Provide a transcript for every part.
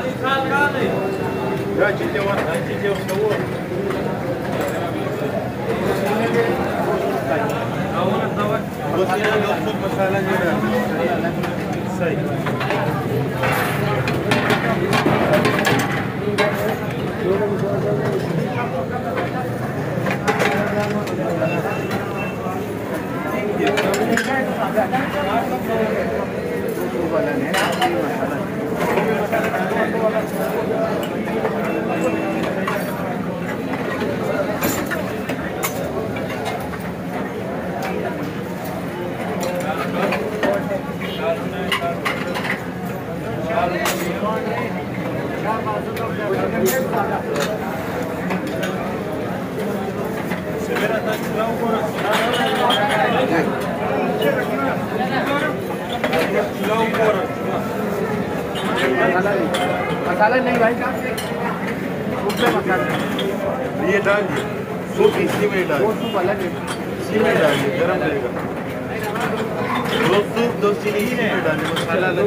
Já te deu uma, já te deu o seu outro. Aonde estava? Você andou tudo para sair lá direto. Isso aí. मसाला नहीं भाई का ये डाल दिए। Soup इसी में डाल दो सूप अलग है। इसी में डालिए गरम रहेगा दो सूप दो चीनी इसी में डालिए मसाला अलग।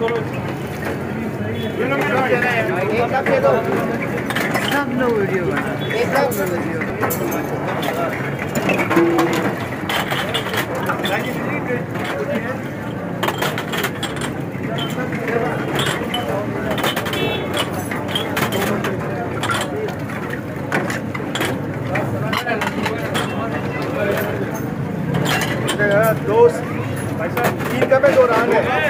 सब लोग वीडियो बना एक कप दो भाई साहब तीन कप दो रान है।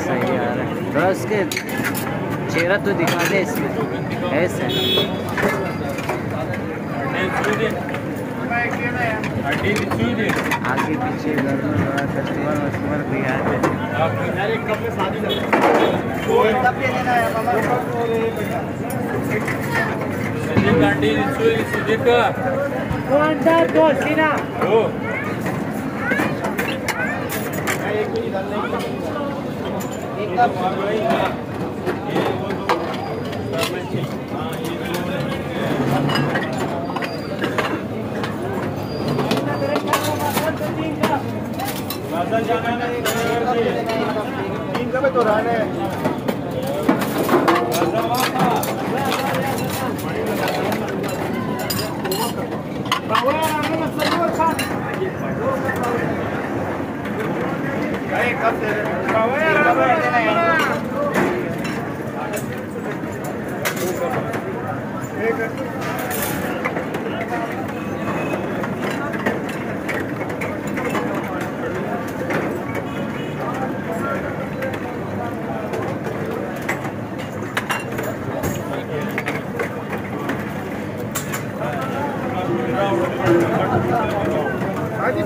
सही चेहरा तो दिखा दे इसमें ऐसे. आगे पीछे घर में थोड़ा कस्टमर वस्टमर भी आते हैं एक कप दे देना है मामा Sidik Andi Suy Sidik. Wanda Dosina. Oh. एक कप तीन कप है दो रान है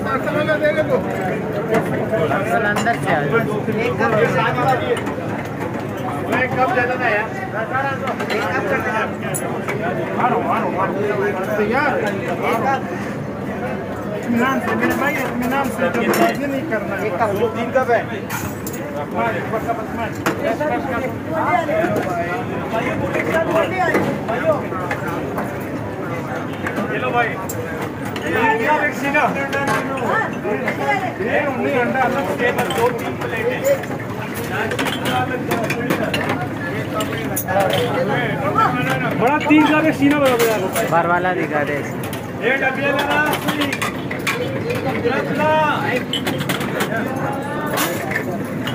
पार्सल दे दो अंदर से एक कप ज़्यादा ना यार एक कप कर देना मारो मारो मारो कप इत्मीनान से मेरे भाई इत्मीनान से जल्दबाजी नहीं करना एक कप तीन कप है। चलो भाई क्या वैक्सीन नहीं अंडा अलग से केवल दो तीन प्लेटें बड़ा तीन का वैक्सीन बराबर बार वाला दिखा दे इसमें एक डबिया लेना रखना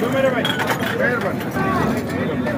मेरे भाई मेहरबानी